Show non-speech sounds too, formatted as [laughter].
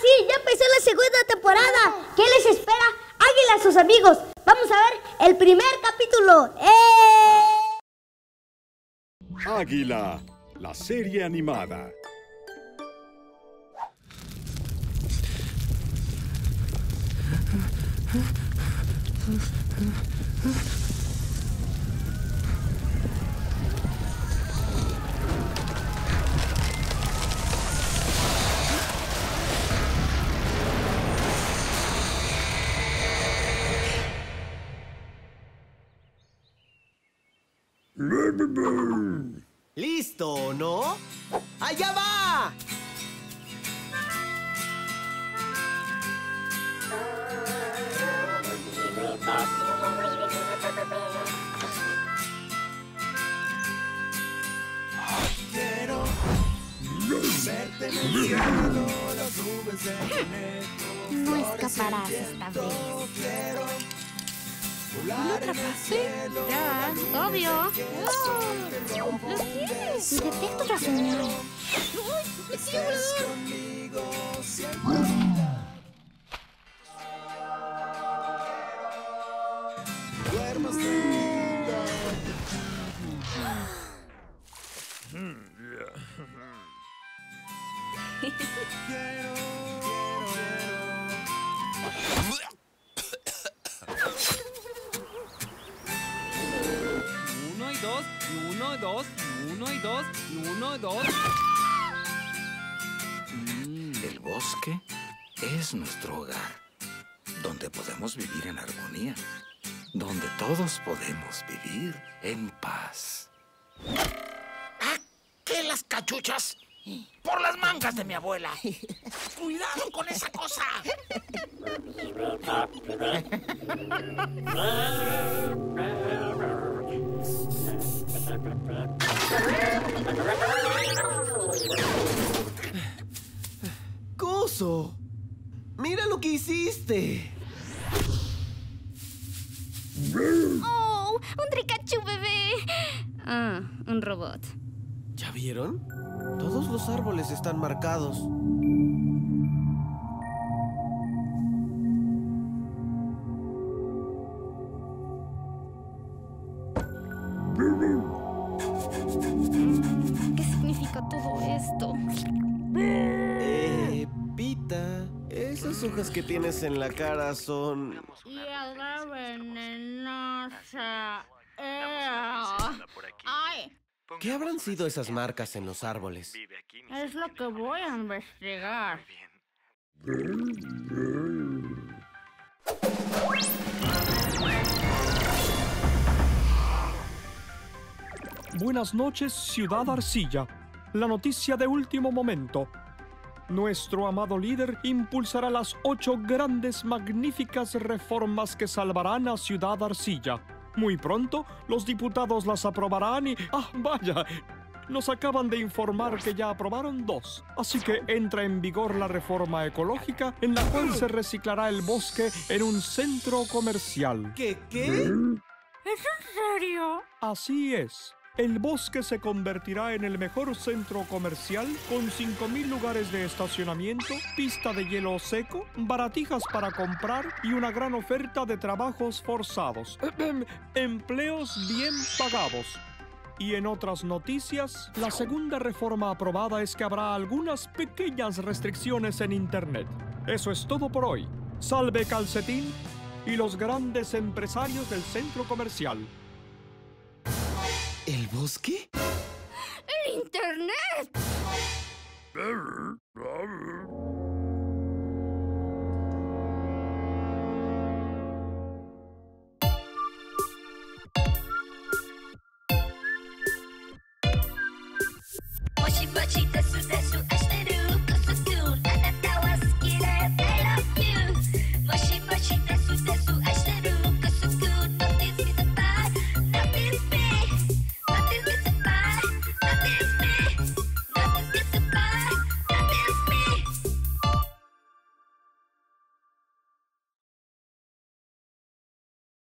sí, ya empezó la segunda temporada. ¿Qué les espera? Águila sus amigos. Vamos a ver el primer capítulo. ¡Eh! Águila, la serie animada. ¿Listo, no? ¡Allá va! Quiero verte en el cielo, las nubes de No escaparás esta vez. ¿Lo atrapaste? Ya, obvio. ¡Lo tienes! Detecto. ¡Uy! ¡Me quiero tranquila. Quiero, uno y dos, y uno y dos. El bosque es nuestro hogar, donde podemos vivir en armonía, donde todos podemos vivir en paz. ¿Qué las cachuchas? Por las mangas de mi abuela. Cuidado con esa cosa. [laughs] ¡Coso! ¡Mira lo que hiciste! ¡Oh! ¡Un Tricachú bebé! Ah, un robot. ¿Ya vieron? Todos los árboles están marcados. Significa todo esto? Eh, Pita, esas hojas que tienes en la cara son... Hiedra venenosa. ¡Ay! ¿Qué habrán sido esas marcas en los árboles? Es lo que voy a investigar. Buenas noches, Ciudad Arcilla. La noticia de último momento. Nuestro amado líder impulsará las ocho grandes, magníficas reformas que salvarán a Ciudad Arcilla. Muy pronto, los diputados las aprobarán y... ¡Ah, vaya! Nos acaban de informar que ya aprobaron dos. Así que entra en vigor la reforma ecológica en la cual se reciclará el bosque en un centro comercial. ¿Qué, qué? ¿Es en serio? Así es. El bosque se convertirá en el mejor centro comercial con 5.000 lugares de estacionamiento, pista de hielo seco, baratijas para comprar y una gran oferta de trabajos forzados. [clears throat] Empleos bien pagados. Y en otras noticias, la segunda reforma aprobada es que habrá algunas pequeñas restricciones en Internet. Eso es todo por hoy. Salve Calcetín y los grandes empresarios del centro comercial. ¿El bosque? ¡El internet! Mochi mochi desu desu